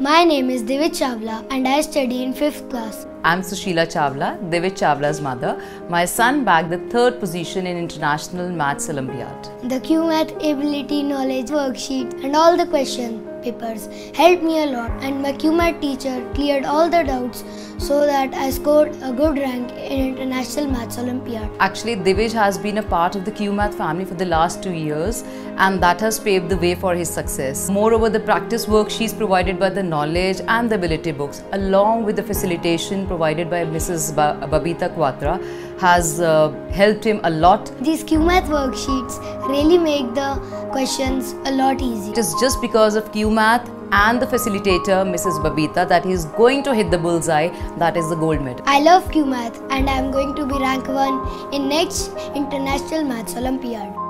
My name is Divit Chavla and I study in 5th class. I'm Sushila Chavla, Divit Chavla's mother. My son bagged the third position in International Maths Olympiad. The QMath ability knowledge worksheet and all the question papers helped me a lot and my QMath teacher cleared all the doubts so that I scored a good rank in International Maths Olympiad. Actually, Divij has been a part of the QMath family for the last two years and that has paved the way for his success. Moreover, the practice worksheets provided by the knowledge and the ability books along with the facilitation provided by Mrs. Ba- Babita Quatra has uh, helped him a lot. These QMath worksheets really make the questions a lot easy. It is just because of QMath and the facilitator, Mrs. Babita, that he is going to hit the bullseye, that is the gold medal. I love QMath and I am going to be rank 1 in next International Maths Olympiad.